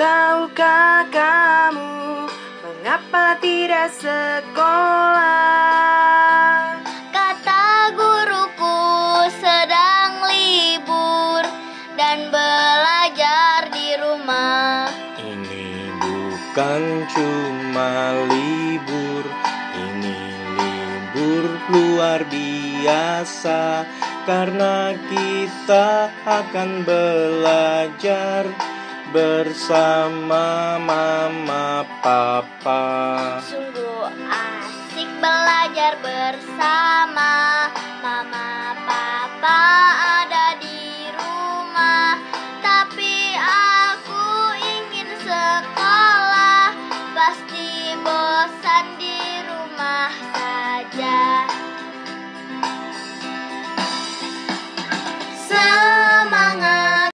tahukah kamu mengapa tidak sekolah? Kata guruku sedang libur dan belajar di rumah. Ini bukan cuma libur, ini libur luar biasa karena kita akan belajar bersama mama papa. Sungguh asik belajar bersama